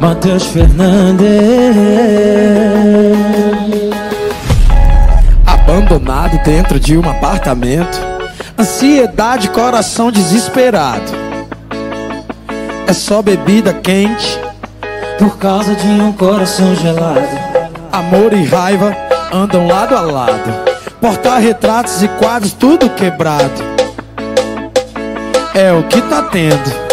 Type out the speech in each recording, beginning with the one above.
Matheus Fernandes. Abandonado dentro de um apartamento. Ansiedade, coração desesperado. É só bebida quente. Por causa de um coração gelado. Amor e raiva andam lado a lado. Portar-retratos e quadros, tudo quebrado. É o que tá tendo.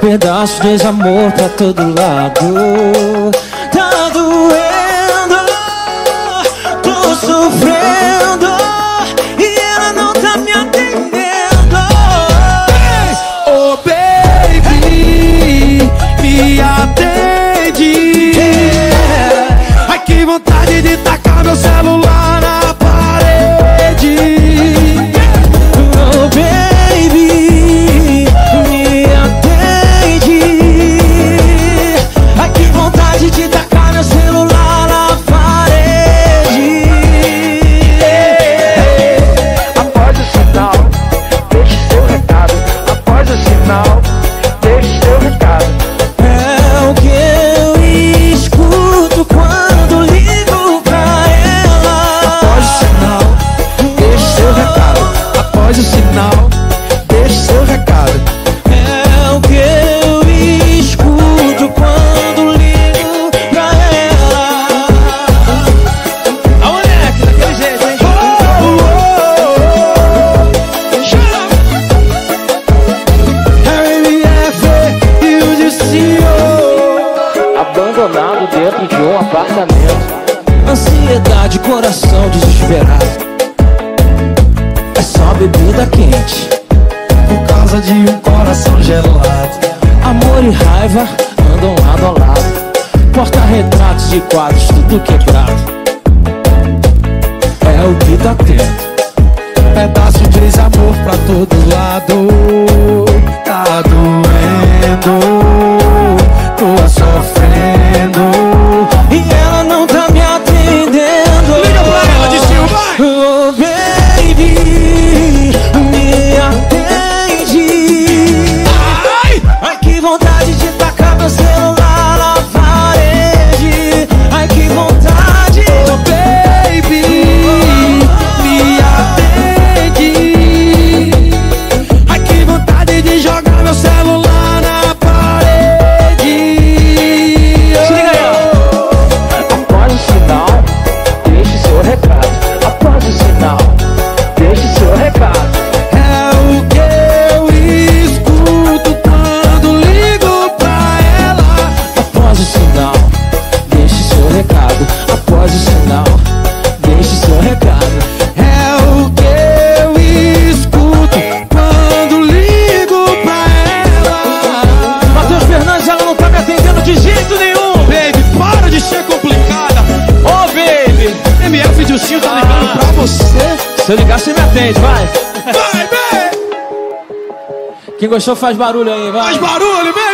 Pedaço de desamor pra todo lado. Tá doendo, Após o sinal, deixe seu recado. É o que eu escuto quando ligo pra ela. A moleque, daquele jeito, hein? RMF e o Dicio. Abandonado dentro de um apartamento. Ansiedade, coração desesperado. Só bebida quente. Por causa de um coração gelado. Amor e raiva andam lado a lado. Porta-retratos de quadros, tudo quebrado. Sinal, deixe seu recado. Após o sinal, deixe seu recado. É o que eu escuto quando ligo pra ela. Matheus Fernandes, ela não tá me atendendo de jeito nenhum. Baby, para de ser complicada. Ô, oh, baby. MF Dilcinho tá ligando pra você. Se eu ligar, você me atende, vai. Vai, vem! Quem gostou faz barulho aí, vai. Faz barulho, vem!